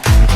Thank